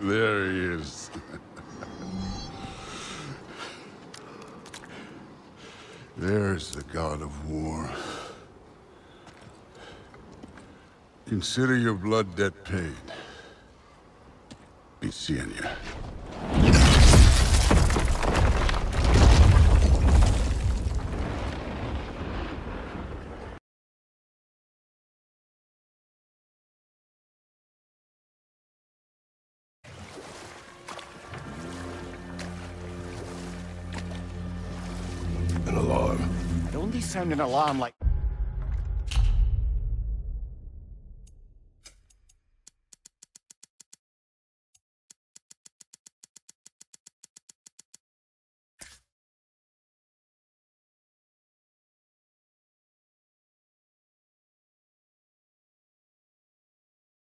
There he is. There's the god of war. Consider your blood debt paid. Be seeing you. Don't sound an alarm like...